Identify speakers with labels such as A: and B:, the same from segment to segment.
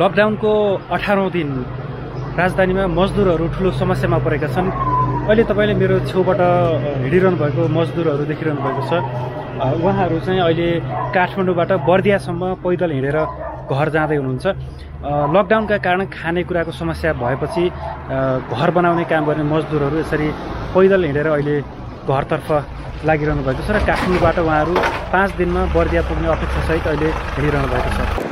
A: लकडाउनको अठारौँ दिन राजधानीमा मजदुरहरू ठुलो समस्यामा परेका छन्। अहिले तपाईँले मेरो छेउबाट हिँडिरहनु भएको मजदुरहरू देखिरहनु भएको छ। उहाँहरू चाहिँ अहिले काठमाडौँबाट बर्दियासम्म पैदल हिँडेर घर जाँदै हुनुहुन्छ। लकडाउनका कारण खानेकुराको समस्या भएपछि घर बनाउने काम गर्ने मजदुरहरू यसरी पैदल हिँडेर अहिले घरतर्फ लागिरहनु भएको छ र काठमाडौँबाट उहाँहरू पाँच दिनमा बर्दिया पुग्ने अपेक्षासहित अहिले हिँडिरहनु भएको छ।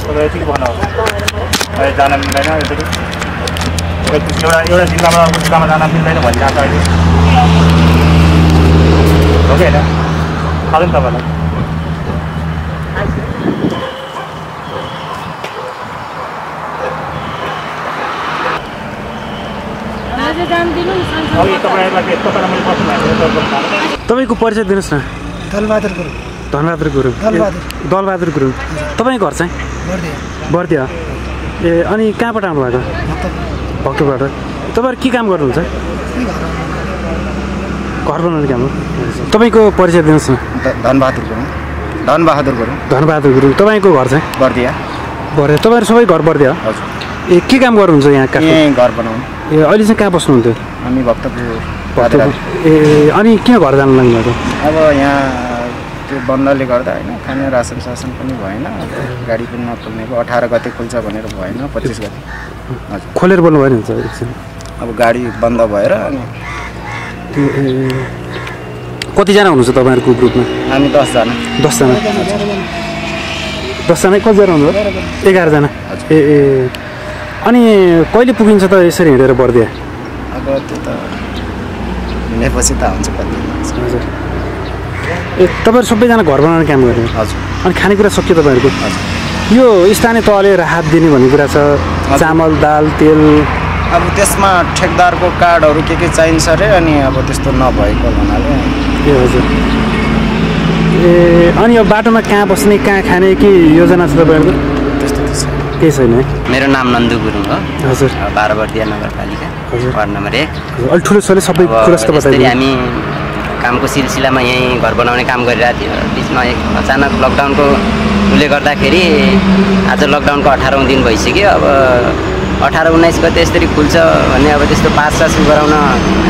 B: तपाईँ यति बनाऊ अहिले जान मिल्दैन यसरी एउटा एउटा जिल्लामा अर्को जिल्लामा जान मिल्दैन भनिरहेको छ अहिले हो कि होइन थाहा छ नि तपाईँलाई
A: तपाईँको परिचय दिनुहोस् न
C: दलबहादुर गुरुङ
A: धनबहादुर गुरुङ।
C: दलबहादुर।
A: गुरुङ। तपाईँको घर चाहिँ?
C: बर्दिया।
A: ए अनि कहाँबाट आउनुभएको? भक्तपुरबाट। तपाईँहरू के काम गर्नुहुन्छ? घर? बनाउने काम हो। तपाईँको परिचय दिनुहोस् न।
D: धनबहादुर गुरुङ। धनबहादुर गुरुङ।
A: धनबहादुर गुरुङ। तपाईँको घर चाहिँ?
D: बर्दिया।
A: बर्दिया। तपाईँहरू सबै घर बर्दिया? हो?
D: हजुर।
A: ए के काम गर्नुहुन्छ यहाँ
D: यहीँ घर बनाउनु।
A: ए अहिले चाहिँ कहाँ बस्नुहुन्थ्यो?
D: हामी भक्तपुर।
A: ए अनि किन घर जानु लाग्नु भएको?
D: अब यहाँ त्यो बन्दले गर्दा होइन खाने रासन सासन पनि भएन गाडी पनि नखुल्ने भयो। अठार गते खुल्छ भनेर भएन पच्चिस गते। हजुर।
A: खोलेर बोल्नु भयो नि हुन्छ एकछिन।
D: अब गाडी बन्द भएर अनि
A: कतिजना हुनुहुन्छ तपाईँहरूको ग्रुपमा?
D: हामी दसजना।
A: दसजना। दसजना। कतिजना हुनुभयो एघारजना। ए ए। अनि कहिले पुगिन्छ त यसरी हिँडेर बर्दिया?
D: अब त्यो त हिँडेपछि त हुन्छ कति।
A: हजुर। ए तपाईँहरू सबैजना घर बनाउने काम गर्ने
D: हजुर।
A: अनि खानेकुरा सकियो तपाईँहरूको? यो स्थानीय तहले राहत दिने भन्ने कुरा छ। चामल दाल तेल।
D: अब त्यसमा ठेकदारको कार्डहरू के के चाहिन्छ अरे अनि अब त्यस्तो नभएको हुनाले।
A: ए हजुर। ए अनि यो बाटोमा कहाँ बस्ने कहाँ खाने के योजना छ तपाईँहरूको?
D: त्यस्तो त
A: केही छैन है?
E: मेरो नाम नन्दु गुरुङ हो।
A: हजुर।
E: बाह्रवर्दिया नगरपालिका
A: हजुर।
E: वार्ड नम्बर एक।
A: अलिक ठुलो सबै
E: हामी कामको सिलसिलामा यहीँ घर बनाउने काम गरिरहेको थियो। बिचमा अचानक लकडाउनको उसले गर्दाखेरि आज लकडाउनको अठारौँ दिन भइसक्यो। अब अठार उन्नाइस गते यसरी खुल्छ भन्ने अब त्यस्तो पास सास गराउन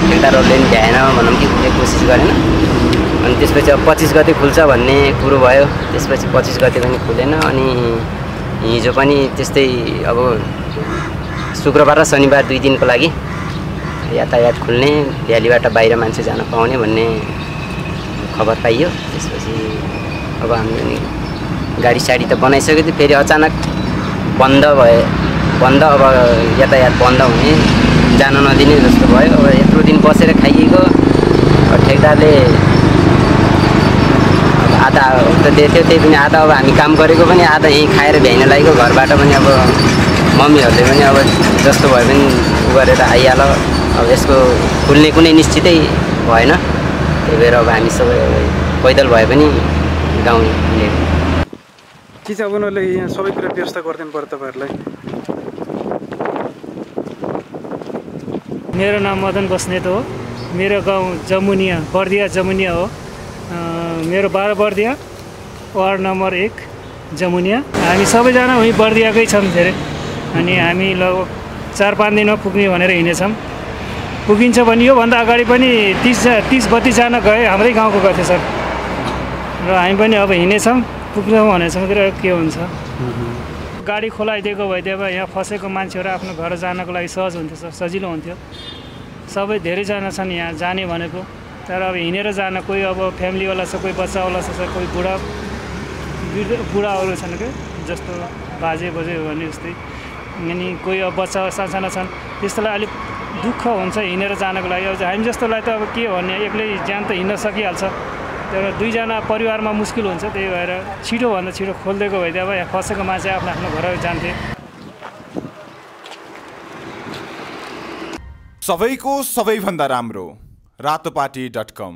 E: ठेकदारहरूले पनि भ्याएन भनौँ कि उसले कोसिस गरेन। अनि त्यसपछि अब पच्चिस गते खुल्छ भन्ने कुरो भयो। त्यसपछि पच्चिस गते पनि खुलेन अनि हिजो पनि त्यस्तै अब शुक्रबार र शनिबार दुई दिनको लागि यातायात खुल्ने भ्यालीबाट बाहिर मान्छे जान पाउने भन्ने खबर पाइयो। त्यसपछि अब हामीले गाडी साडी त बनाइसकेको थियो फेरि अचानक बन्द भए बन्द अब यातायात बन्द हुने जान नदिने जस्तो भयो। अब यत्रो दिन बसेर खाइएको ठेकदारले आधा त दिएको थियो त्यही पनि आधा अब हामी काम गरेको पनि आधा यहीँ खाएर भ्याइन लागेको घरबाट पनि अब मम्मीहरूले पनि अब जस्तो भए पनि गरेर आइहाल। अब यसको खुल्ने कुनै निश्चितै भएन। त्यही भएर अब हामी सबै पैदल भए पनि गाउँ हिँडेको
A: के चाहिँ अब उनीहरूले यहाँ सबै कुरा व्यवस्था गरिदिनु पऱ्यो तपाईँहरूलाई?
C: मेरो नाम मदन बस्नेत हो। मेरो गाउँ जमुनिया बर्दिया जमुनिया हो। अ, मेरो बाह्र बर्दिया वार्ड नम्बर एक जमुनिया। हामी सबैजना उहीँ बर्दियाकै छौँ धेरै। अनि हामी लगभग चार पाँच दिनमा पुग्ने भनेर हिँडेछौँ। पुगिन्छ भने योभन्दा अगाडि पनि तिस तिस बत्तिसजना गए हाम्रै गाउँको गएको थियो सर। र हामी पनि अब हिँडेछौँ पुग्छौँ भनेछौँ के हुन्छ। गाडी खोलाइदिएको भइदिए भए यहाँ फसेको मान्छेहरू आफ्नो घर जानको लागि सहज हुन्थ्यो स- सजिलो हुन्थ्यो। सबै धेरैजना छन् यहाँ जाने भनेको। तर अब हिँडेर जान कोही अब फ्यामिलीवाला छ कोही बच्चावाला छ कोही बुढा बुढाहरू छन् क्या जस्तो बाजे बोजे भने जस्तै। अनि कोही अब बच्चा सानसाना छन्। त्यस्तोलाई अलिक दुःख हुन्छ हिँडेर जानको लागि। अब हामी जस्तोलाई त अब के भन्ने एक्लै ज्यान त हिँड्न सकिहाल्छ। तर दुईजना परिवारमा मुस्किल हुन्छ त्यही भएर छिटोभन्दा छिटो खोलिदिएको भइदियो अब यहाँ फसेको मान्छे आफ्नो आफ्नो घर जान्थे।
F: सबैको सबैभन्दा राम्रो। Ratopati dot com.